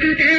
do that.